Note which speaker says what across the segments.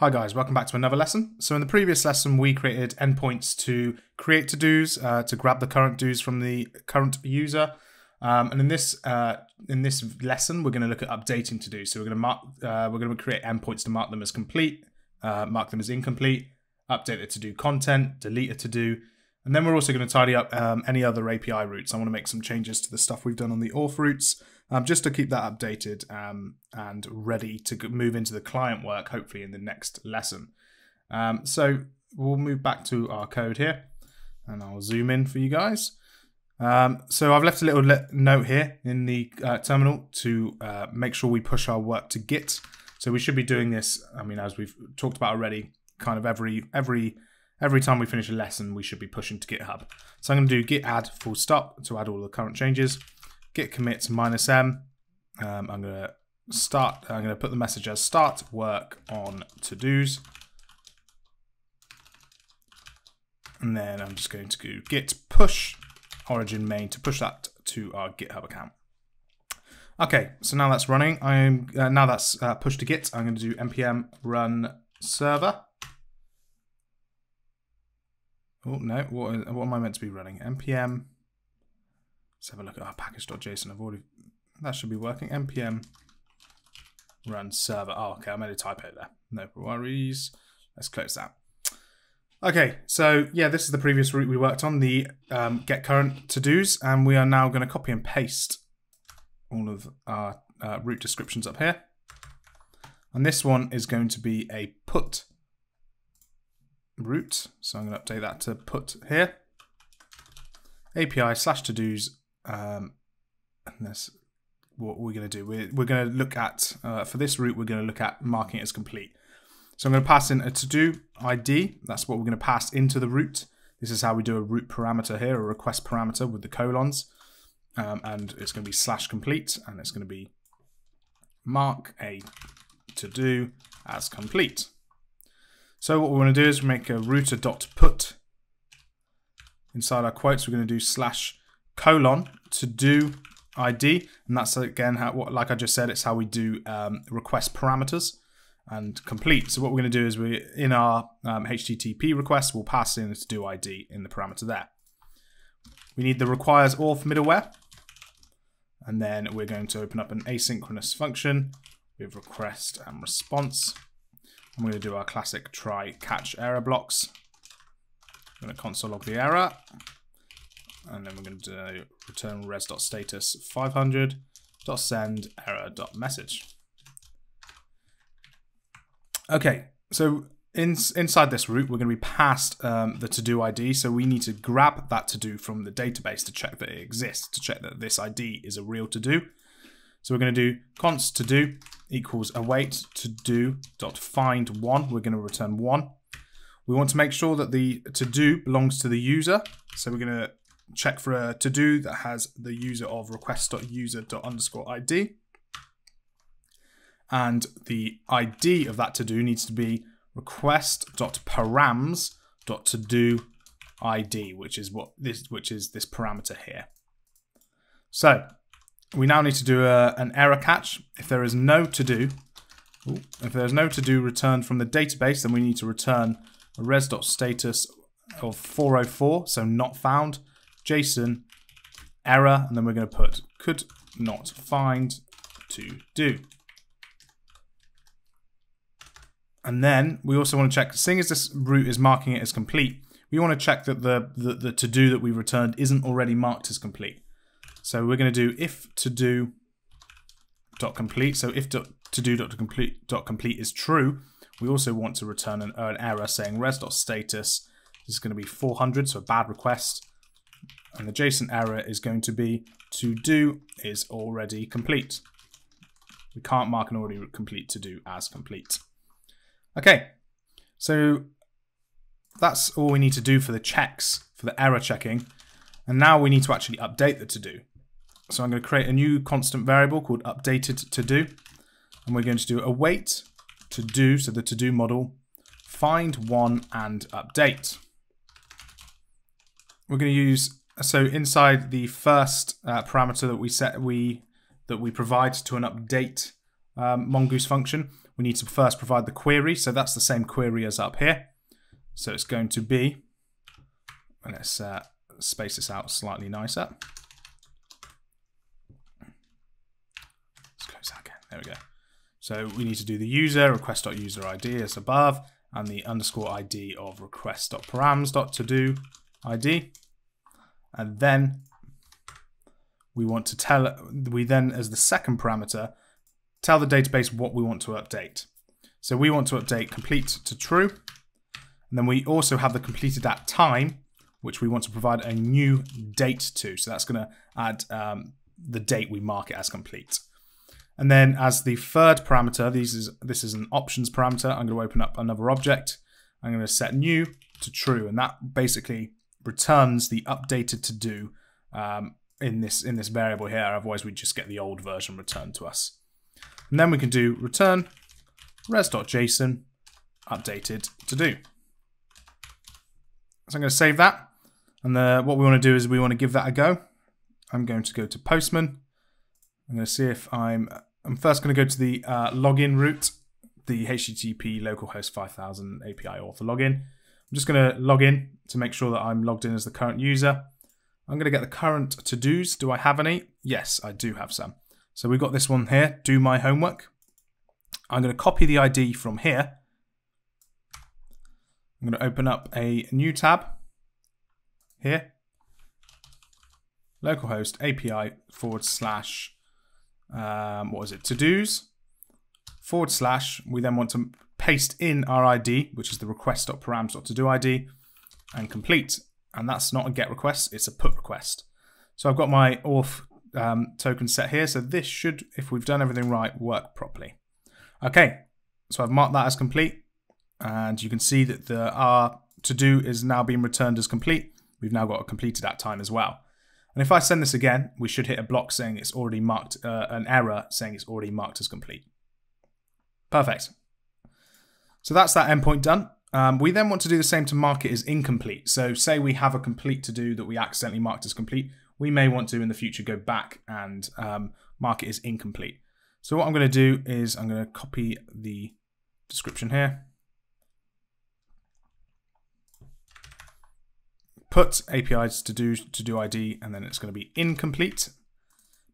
Speaker 1: Hi guys, welcome back to another lesson. So in the previous lesson, we created endpoints to create to-dos, uh, to grab the current dos from the current user. Um, and in this uh, in this lesson, we're going to look at updating to-dos. So we're going to mark uh, we're going to create endpoints to mark them as complete, uh, mark them as incomplete, update the to-do content, delete a to-do, and then we're also going to tidy up um, any other API routes. I want to make some changes to the stuff we've done on the auth routes um, just to keep that updated um, and ready to move into the client work, hopefully in the next lesson. Um, so we'll move back to our code here and I'll zoom in for you guys. Um, so I've left a little le note here in the uh, terminal to uh, make sure we push our work to Git. So we should be doing this, I mean, as we've talked about already, kind of every every every time we finish a lesson, we should be pushing to GitHub. So I'm going to do git add full stop to add all the current changes git commit minus m. Um, I'm going to start, I'm going to put the message as start work on to-dos. And then I'm just going to do git push origin main to push that to our GitHub account. Okay, so now that's running. I'm uh, now that's uh, pushed to Git. I'm going to do npm run server. Oh no, what, what am I meant to be running? npm Let's have a look at our package.json. I've already that should be working. npm run server. Oh, okay, I made a typo there. No worries. Let's close that. Okay, so yeah, this is the previous route we worked on, the um, get current to-dos, and we are now going to copy and paste all of our uh, route descriptions up here. And this one is going to be a put route, so I'm going to update that to put here. API slash to-dos um, and that's what we're going to do. We're, we're going to look at, uh, for this route, we're going to look at marking it as complete. So I'm going to pass in a to-do ID. That's what we're going to pass into the route. This is how we do a route parameter here, a request parameter with the colons. Um, and it's going to be slash complete, and it's going to be mark a to-do as complete. So what we're going to do is make a router dot put. Inside our quotes, we're going to do slash colon to do ID, and that's again how what like I just said, it's how we do um, request parameters and complete. So what we're going to do is we in our um, HTTP request, we'll pass in to do ID in the parameter there. We need the requires auth middleware, and then we're going to open up an asynchronous function with request and response. I'm going to do our classic try catch error blocks. I'm going to console log the error and then we're going to return res.status 500.send error.message. Okay, so in, inside this route, we're going to be passed um, the to-do ID, so we need to grab that to-do from the database to check that it exists, to check that this ID is a real to-do. So we're going to do const to-do equals await to-do dot find one. We're going to return one. We want to make sure that the to-do belongs to the user, so we're going to check for a to-do that has the user of request.user.underscore ID. And the ID of that to-do needs to be request.params.todo ID, which is what this which is this parameter here. So we now need to do a, an error catch. If there is no to-do, if there's no to-do returned from the database, then we need to return a res.status of 404, so not found, JSON error, and then we're going to put could not find to do. And then we also want to check, seeing as this route is marking it as complete, we want to check that the, the, the to-do that we returned isn't already marked as complete. So we're going to do if to-do dot complete. So if to-do dot complete dot complete is true, we also want to return an, an error saying res dot status is going to be 400, so a bad request. And the JSON error is going to be to do is already complete. We can't mark an already complete to do as complete. Okay, so that's all we need to do for the checks, for the error checking. And now we need to actually update the to do. So I'm going to create a new constant variable called updated to do. And we're going to do await to do, so the to do model, find one and update. We're going to use so inside the first uh, parameter that we set we that we provide to an update um, mongoose function, we need to first provide the query. So that's the same query as up here. So it's going to be, let's uh, space this out slightly nicer. Let's close that again. There we go. So we need to do the user, request.user ID as above, and the underscore ID of request.params.todo ID. And then we want to tell, we then as the second parameter, tell the database what we want to update. So we want to update complete to true. And then we also have the completed at time, which we want to provide a new date to. So that's going to add um, the date we mark it as complete. And then as the third parameter, this is, this is an options parameter. I'm going to open up another object. I'm going to set new to true. And that basically returns the updated to do um, in this in this variable here. Otherwise, we just get the old version returned to us. And then we can do return res.json updated to do. So I'm going to save that. And the, what we want to do is we want to give that a go. I'm going to go to Postman. I'm going to see if I'm I'm first going to go to the uh, login route, the HTTP localhost 5000 API author login. I'm just going to log in to make sure that I'm logged in as the current user. I'm going to get the current to-dos. Do I have any? Yes, I do have some. So we've got this one here, do my homework. I'm going to copy the ID from here. I'm going to open up a new tab here. Localhost API forward slash um, what was it, to-dos, forward slash, we then want to paste in our ID, which is the request.params.todo ID, and complete. And that's not a get request, it's a put request. So I've got my auth um, token set here, so this should, if we've done everything right, work properly. Okay, so I've marked that as complete, and you can see that the our to-do is now being returned as complete. We've now got a completed at time as well. And if I send this again, we should hit a block saying it's already marked, uh, an error saying it's already marked as complete. Perfect. So that's that endpoint done. Um, we then want to do the same to mark it as incomplete. So say we have a complete to do that we accidentally marked as complete. We may want to in the future go back and um, mark it as incomplete. So what I'm going to do is I'm going to copy the description here. put APIs to do to do ID, and then it's going to be incomplete.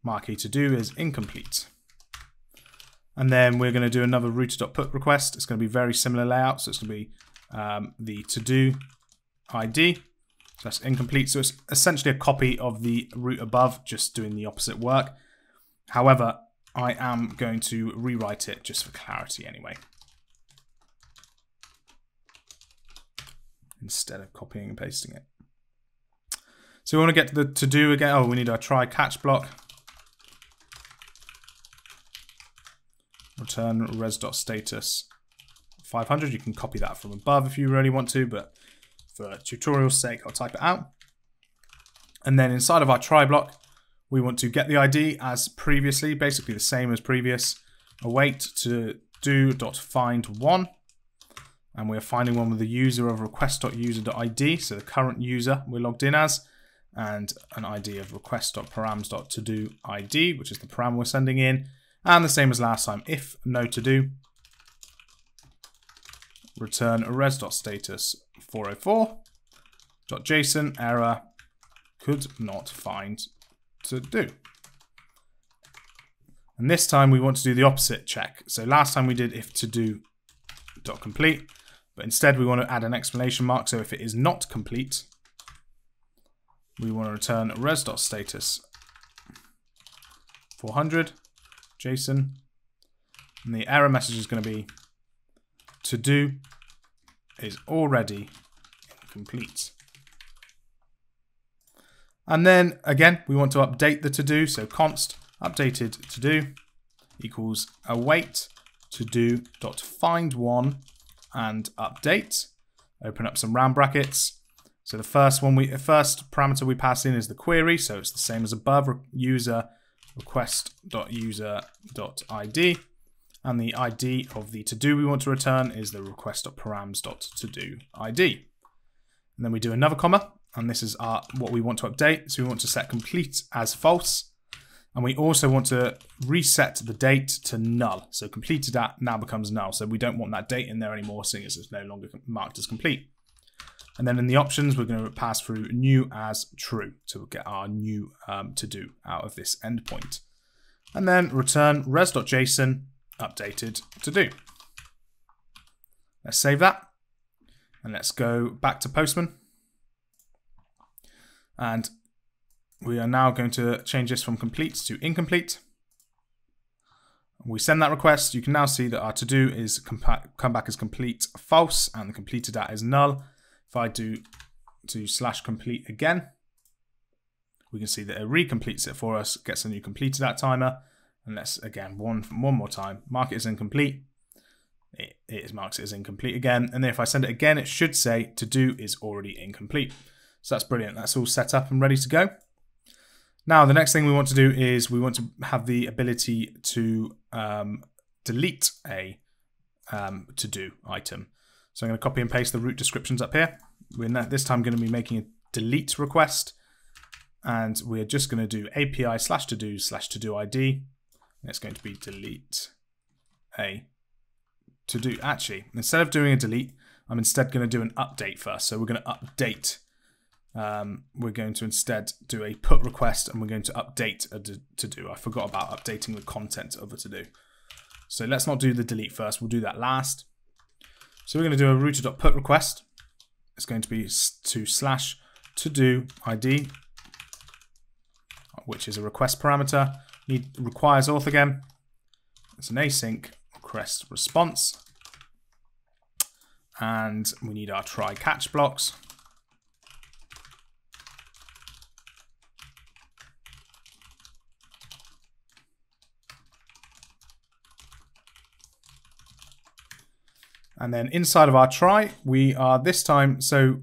Speaker 1: Marquee to do is incomplete. And then we're going to do another router.put request. It's going to be very similar layout. So it's going to be um, the to do ID. So that's incomplete. So it's essentially a copy of the route above, just doing the opposite work. However, I am going to rewrite it just for clarity anyway. Instead of copying and pasting it. So we want to get to the to do again. Oh, we need our try catch block. Return res.status 500. You can copy that from above if you really want to, but for tutorial's sake, I'll type it out. And then inside of our try block, we want to get the ID as previously, basically the same as previous. Await to do dot find one. And we're finding one with the user of request.user.id, so the current user we're logged in as and an ID of request.params.todo ID, which is the param we're sending in. And the same as last time, if no to do, return res.status 404.json error could not find to do. And this time we want to do the opposite check. So last time we did if to do dot complete, but instead we want to add an exclamation mark. So if it is not complete, we want to return res.status 400 JSON. And the error message is going to be to do is already complete. And then again, we want to update the to do. So const updated to do equals await to do dot find one and update. Open up some round brackets so the first one we first parameter we pass in is the query, so it's the same as above, user request.user.id. And the ID of the to-do we want to return is the request.params.todo ID. And then we do another comma, and this is our what we want to update. So we want to set complete as false. And we also want to reset the date to null. So completed at now becomes null. So we don't want that date in there anymore, seeing as it's no longer marked as complete. And then in the options, we're going to pass through new as true to get our new um, to do out of this endpoint. And then return res.json updated to do. Let's save that. And let's go back to Postman. And we are now going to change this from complete to incomplete. We send that request. You can now see that our to-do is come back as complete false and the completed at is null. If I do to slash complete again, we can see that it recompletes it for us, gets a new completed that timer. And let's again, one, one more time, mark it as incomplete. It, it marks it as incomplete again. And then if I send it again, it should say to do is already incomplete. So that's brilliant. That's all set up and ready to go. Now, the next thing we want to do is we want to have the ability to um, delete a um, to-do item. So I'm going to copy and paste the route descriptions up here. We're not, this time going to be making a delete request. And we're just going to do API slash to-do slash to-do ID. And it's going to be delete a to-do. Actually, instead of doing a delete, I'm instead going to do an update first. So we're going to update um, we're going to instead do a put request and we're going to update a to do. I forgot about updating the content of a to do. So let's not do the delete first. We'll do that last. So we're going to do a router.put request. It's going to be to slash to do ID, which is a request parameter. Need requires auth again. It's an async request response. And we need our try catch blocks. And then inside of our try, we are this time, so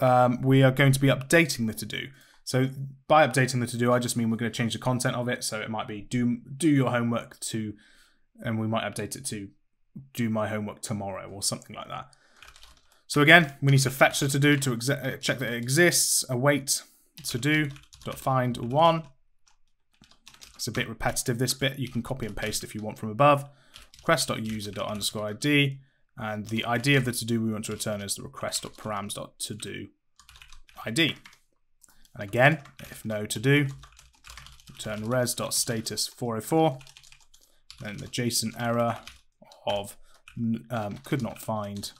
Speaker 1: um, we are going to be updating the to-do. So by updating the to-do, I just mean we're going to change the content of it. So it might be do do your homework to, and we might update it to do my homework tomorrow or something like that. So again, we need to fetch the to-do to uh, check that it exists, await to-do, dot find one. It's a bit repetitive, this bit. You can copy and paste if you want from above. Request.user.underscore ID. And the ID of the to-do we want to return is the request.params.todo ID. And again, if no to-do, return res.status 404. Then the JSON error of um, could not find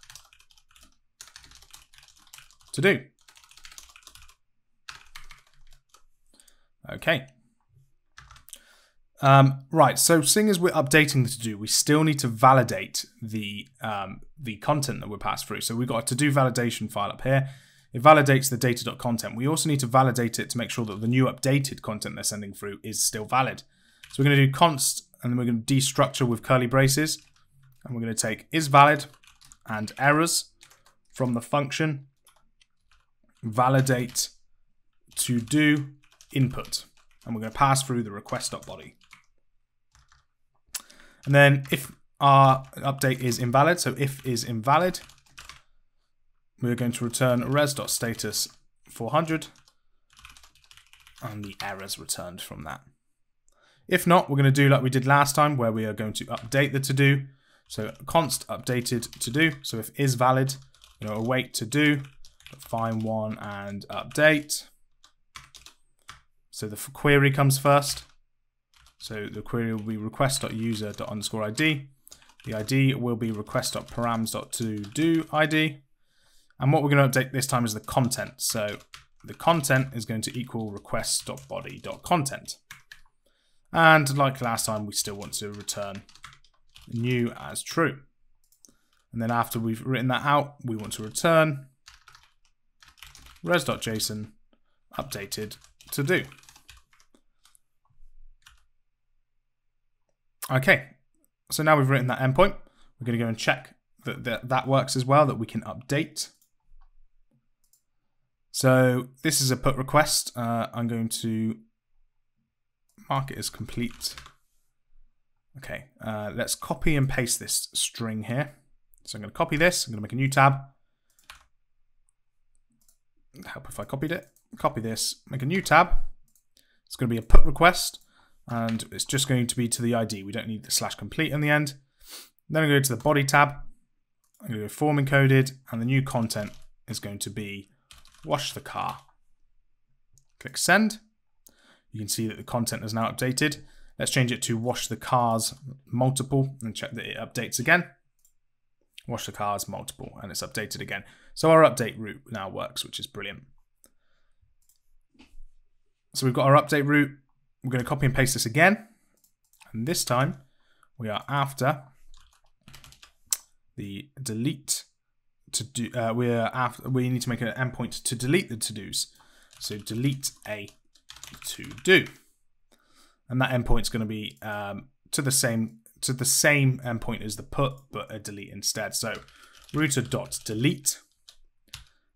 Speaker 1: to do. Okay, um, right, so seeing as we're updating the to-do, we still need to validate the um, the content that we're passed through. So we've got a to-do validation file up here. It validates the data.content. We also need to validate it to make sure that the new updated content they're sending through is still valid. So we're going to do const, and then we're going to destructure with curly braces. And we're going to take is valid and errors from the function validate to do input. And we're going to pass through the request.body. And then if our update is invalid, so if is invalid, we're going to return res.status 400 and the errors returned from that. If not, we're going to do like we did last time where we are going to update the to-do. So const updated to-do. So if is valid, you know, await to-do, find one and update. So the query comes first. So the query will be request.user.underscore ID. The ID will be request.params.todo ID. And what we're going to update this time is the content. So the content is going to equal request.body.content. And like last time, we still want to return new as true. And then after we've written that out, we want to return res.json updated to do. Okay, so now we've written that endpoint. We're going to go and check that, that that works as well, that we can update. So this is a put request. Uh, I'm going to mark it as complete. Okay, uh, let's copy and paste this string here. So I'm going to copy this. I'm going to make a new tab. Help if I copied it. Copy this, make a new tab. It's going to be a put request. And it's just going to be to the ID. We don't need the slash complete in the end. Then I go to the body tab. I'm going to go form encoded, and the new content is going to be wash the car. Click send. You can see that the content is now updated. Let's change it to wash the cars multiple and check that it updates again. Wash the cars multiple and it's updated again. So our update route now works, which is brilliant. So we've got our update route. We're going to copy and paste this again. And this time we are after the delete to do. Uh, we're after. We need to make an endpoint to delete the to dos. So delete a to do, and that endpoint is going to be um, to the same to the same endpoint as the put, but a delete instead. So router dot delete.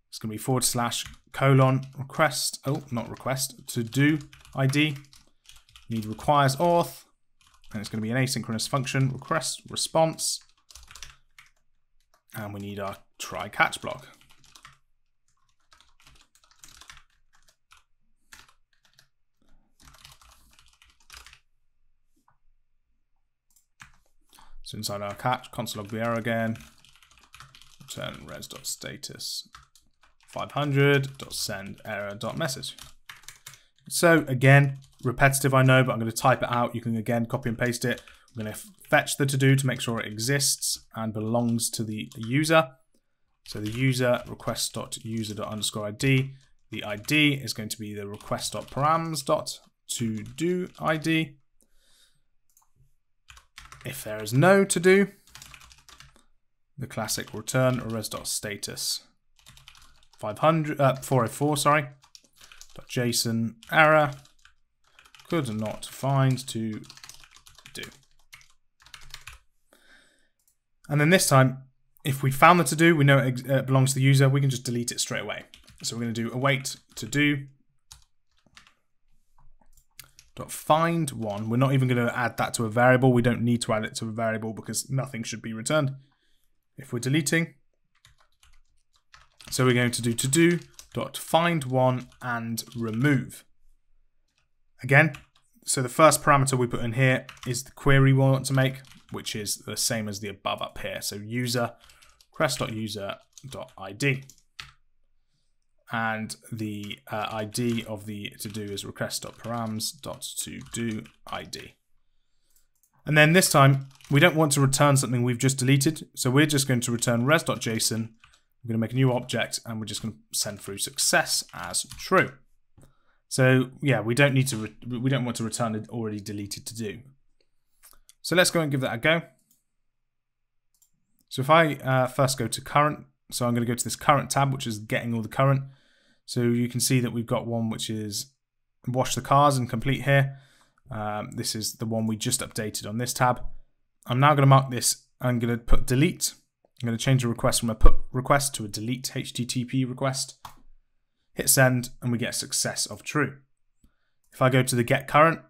Speaker 1: It's going to be forward slash colon request. Oh, not request. To do ID. Need requires auth, and it's going to be an asynchronous function request response. And we need our try catch block. So inside our catch, console log the error again, return res.status 500.send error.message. So again, repetitive I know, but I'm going to type it out. You can again copy and paste it. I'm going to fetch the to-do to make sure it exists and belongs to the user. So the user request.user.underscore ID. The ID is going to be the request.params.to-do ID. If there is no to do, the classic return res.status 500 uh, 404 sorry .json error could not find to do. And then this time, if we found the to do, we know it uh, belongs to the user, we can just delete it straight away. So we're going to do await to do dot find one. We're not even going to add that to a variable. We don't need to add it to a variable because nothing should be returned if we're deleting. So we're going to do to do dot find one and remove. Again, so the first parameter we put in here is the query we want to make, which is the same as the above up here. So user request.user.id. And the uh, ID of the to do is request.params.todo ID. And then this time, we don't want to return something we've just deleted. So we're just going to return res.json. We're going to make a new object and we're just going to send through success as true. So yeah, we don't need to, we don't want to return an already deleted to do. So let's go and give that a go. So if I uh, first go to current, so I'm going to go to this current tab, which is getting all the current. So you can see that we've got one which is wash the cars and complete here. Um, this is the one we just updated on this tab. I'm now going to mark this, I'm going to put delete. I'm going to change the request from a put request to a delete HTTP request hit send, and we get success of true. If I go to the get current,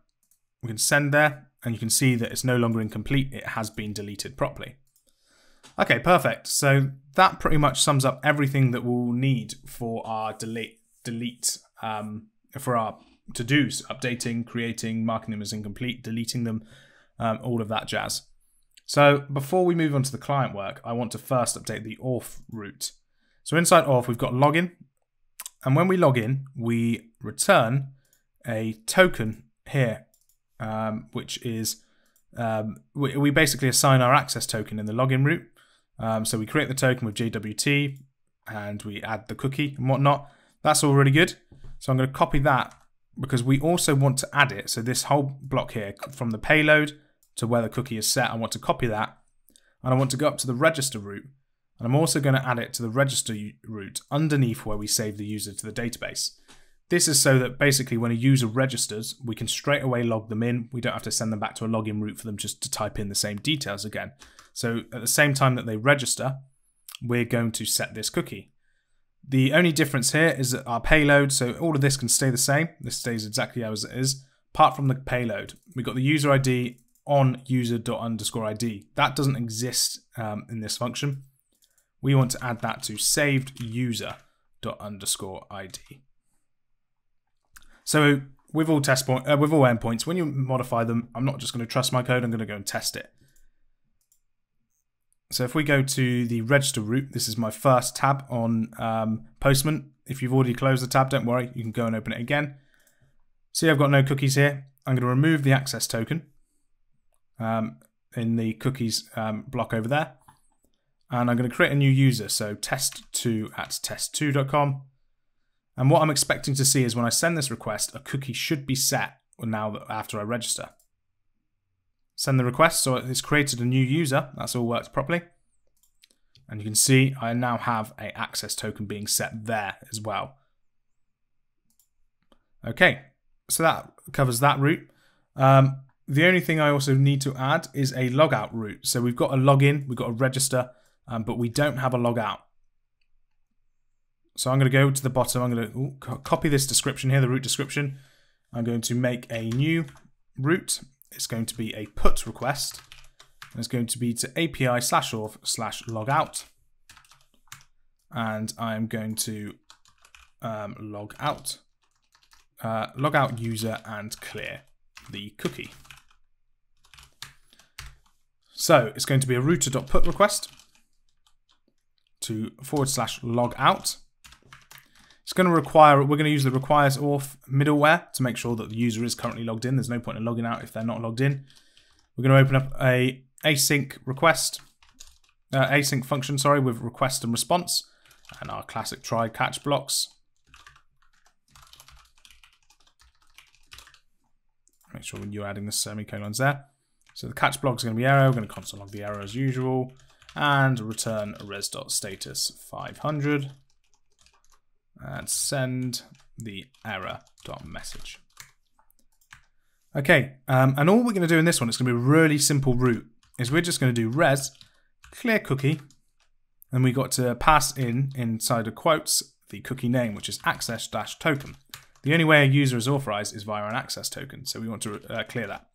Speaker 1: we can send there, and you can see that it's no longer incomplete, it has been deleted properly. Okay, perfect. So that pretty much sums up everything that we'll need for our delete, delete um, for our to-dos, updating, creating, marking them as incomplete, deleting them, um, all of that jazz. So before we move on to the client work, I want to first update the auth route. So inside auth, we've got login, and when we log in, we return a token here, um, which is um, we, we, basically assign our access token in the login route. Um, so we create the token with JWT and we add the cookie and whatnot. That's all really good. So I'm going to copy that because we also want to add it. So this whole block here from the payload to where the cookie is set, I want to copy that. And I want to go up to the register route and I'm also going to add it to the register route underneath where we save the user to the database. This is so that basically when a user registers, we can straight away log them in. We don't have to send them back to a login route for them just to type in the same details again. So at the same time that they register, we're going to set this cookie. The only difference here is that our payload, so all of this can stay the same. This stays exactly as it is, apart from the payload. We've got the user ID on user.underscore ID. That doesn't exist um, in this function we want to add that to saved user underscore ID. So with all test point, uh, with all endpoints, when you modify them, I'm not just going to trust my code. I'm going to go and test it. So if we go to the register route, this is my first tab on um, Postman. If you've already closed the tab, don't worry, you can go and open it again. See, I've got no cookies here. I'm going to remove the access token um, in the cookies um, block over there. And I'm going to create a new user, so test2 at test2.com. And what I'm expecting to see is when I send this request, a cookie should be set now after I register send the request. So it's created a new user. That's all worked properly. And you can see I now have a access token being set there as well. Okay, so that covers that route. Um, the only thing I also need to add is a logout route. So we've got a login, we've got a register, um, but we don't have a logout. So I'm going to go to the bottom. I'm going to ooh, copy this description here, the route description. I'm going to make a new route it's going to be a put request. And it's going to be to API slash auth slash logout. And I'm going to um, log out, uh, log out user and clear the cookie. So it's going to be a router.put request to forward slash log out. It's going to require, we're going to use the requires auth middleware to make sure that the user is currently logged in. There's no point in logging out if they're not logged in. We're going to open up a async request, uh, async function, sorry, with request and response and our classic try catch blocks. Make sure when you're adding the semicolons there. So the catch block is going to be error. We're going to console log the error as usual and return res.status 500 and send the error dot message. Okay, um, and all we're going to do in this one, it's going to be a really simple route, is we're just going to do res clear cookie, and we got to pass in inside of quotes the cookie name, which is access dash token. The only way a user is authorized is via an access token, so we want to uh, clear that.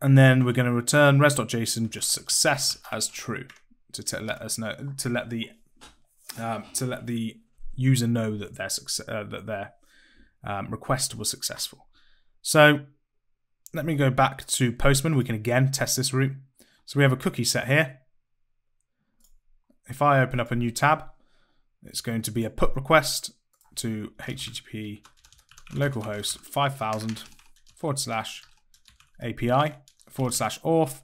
Speaker 1: And then we're going to return res.json just success as true to let us know to let the um, to let the user know that their uh, that their um, request was successful. So let me go back to Postman. We can again test this route. So we have a cookie set here. If I open up a new tab, it's going to be a put request to HTTP localhost 5000 forward slash API forward slash auth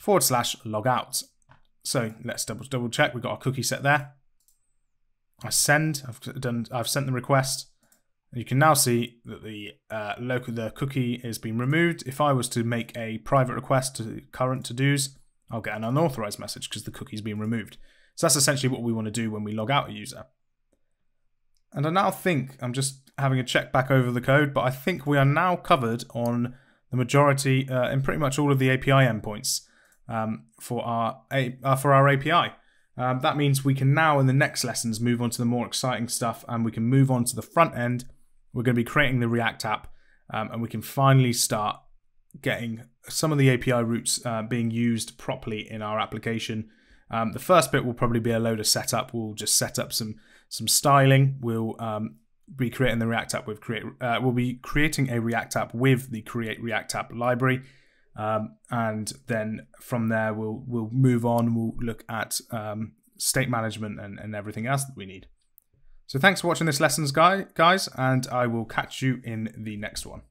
Speaker 1: forward slash logout. So let's double double check. We've got our cookie set there. I send. I've done. I've sent the request. You can now see that the uh, local the cookie is being removed. If I was to make a private request to current to dos, I'll get an unauthorized message because the cookie's been removed. So that's essentially what we want to do when we log out a user. And I now think I'm just having a check back over the code, but I think we are now covered on the majority uh, in pretty much all of the API endpoints um, for our uh, for our API. Um, that means we can now, in the next lessons, move on to the more exciting stuff and we can move on to the front end. We're going to be creating the React app um, and we can finally start getting some of the API routes uh, being used properly in our application. Um, the first bit will probably be a load of setup. We'll just set up some some styling. We'll um, be creating the React app with create. Uh, we'll be creating a React app with the Create React app library. Um, and then from there we'll we'll move on. We'll look at um, state management and, and everything else that we need. So thanks for watching this lessons, guy, guys, and I will catch you in the next one.